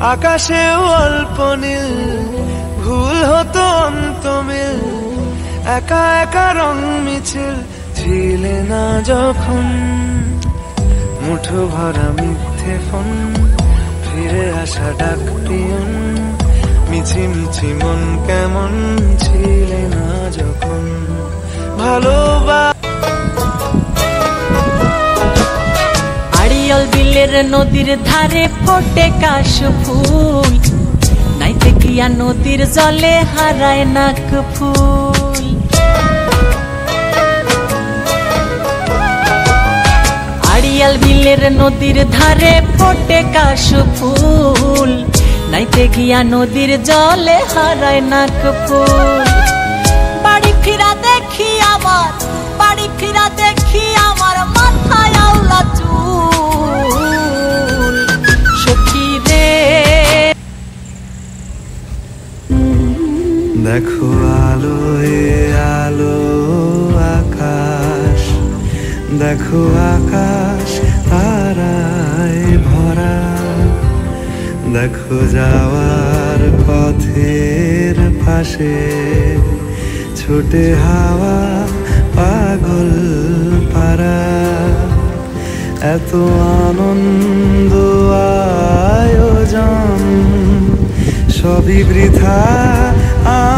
আকাশেও অল্প নীল, ভুল হতো অন্ত মিল একা একা রং মিছিল ছিলে না যখন। মুঠো ভরা মিথ্যে ফোন, ফিরে আসা ডাক মিছি মিছি মন কেমন ছিলে না যখন। বিলের নদীর ধারে ফোটে কাশ ফুল। নাইতে গিয়া নদীর জলে হারায় নাক ফুল। আড়িয়াল বিলের নদীর ধারে ফোটে কাশ ফুল। নাইতে গিয়া নদীর জলে হারায় নাক ফুল। বাড়ি ফিরা দেখি আমার বাড়ি ফিরা দেখি দেখো আলো এ আলো, আকাশ। দেখো আকাশ, তারায় ভরা। দেখো যাওয়ার পথের পাশে ছোটে হাওয়া, পাগল পারা এত আনন্দ, আয়োজন, সবই বৃথা আমায়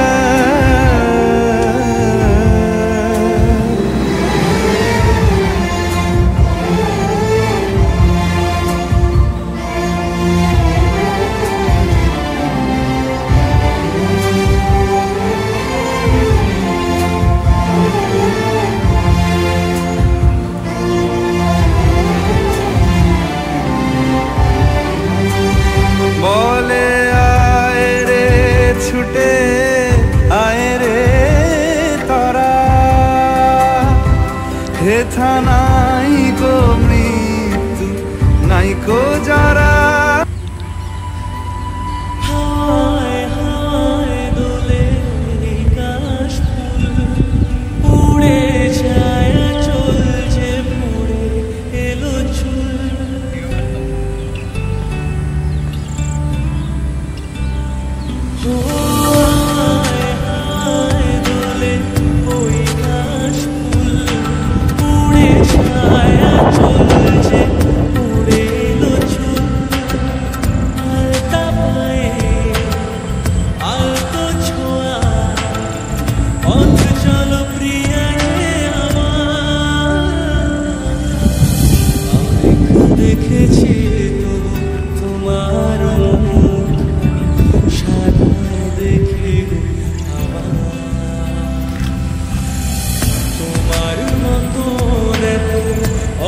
হেথা নাই গো মৃত্যু নাই কো যারা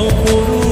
ao coro.